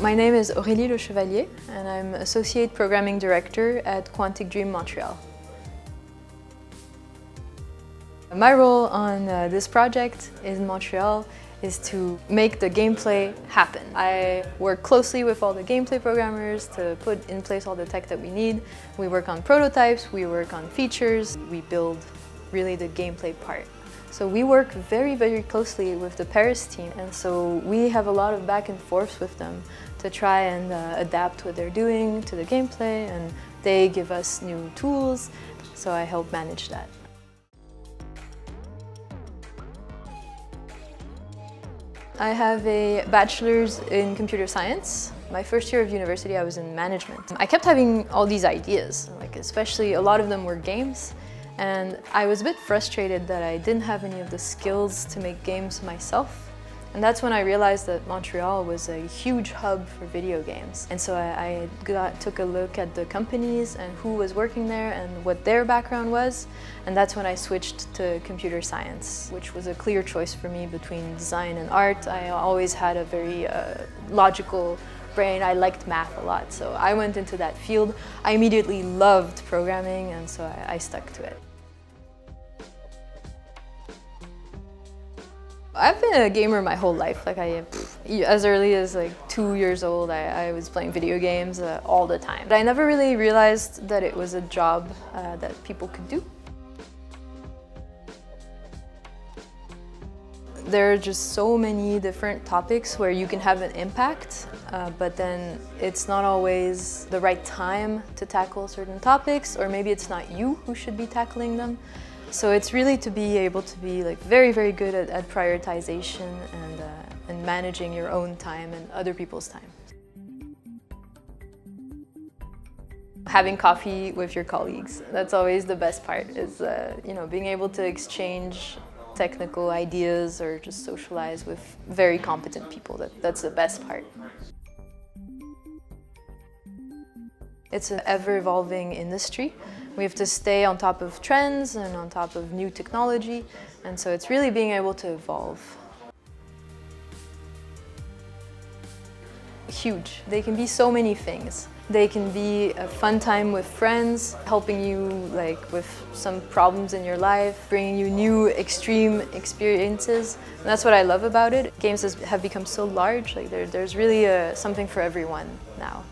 My name is Aurélie Le Chevalier and I'm Associate Programming Director at Quantic Dream Montreal. My role on uh, this project in Montreal is to make the gameplay happen. I work closely with all the gameplay programmers to put in place all the tech that we need. We work on prototypes, we work on features, we build really the gameplay part. So we work very, very closely with the Paris team and so we have a lot of back and forth with them to try and uh, adapt what they're doing to the gameplay and they give us new tools, so I help manage that. I have a bachelor's in computer science. My first year of university I was in management. I kept having all these ideas, like especially a lot of them were games and I was a bit frustrated that I didn't have any of the skills to make games myself. And that's when I realized that Montreal was a huge hub for video games. And so I, I got, took a look at the companies and who was working there and what their background was. And that's when I switched to computer science, which was a clear choice for me between design and art. I always had a very uh, logical brain. I liked math a lot, so I went into that field. I immediately loved programming, and so I, I stuck to it. I've been a gamer my whole life. Like I, as early as like two years old, I, I was playing video games uh, all the time. But I never really realized that it was a job uh, that people could do. There are just so many different topics where you can have an impact, uh, but then it's not always the right time to tackle certain topics, or maybe it's not you who should be tackling them. So it's really to be able to be like very, very good at, at prioritization and, uh, and managing your own time and other people's time. Having coffee with your colleagues, that's always the best part, is uh, you know, being able to exchange technical ideas or just socialize with very competent people. That, that's the best part. It's an ever-evolving industry. We have to stay on top of trends and on top of new technology, and so it's really being able to evolve. Huge. They can be so many things. They can be a fun time with friends, helping you like with some problems in your life, bringing you new extreme experiences. And that's what I love about it. Games have become so large, like there, there's really a, something for everyone now.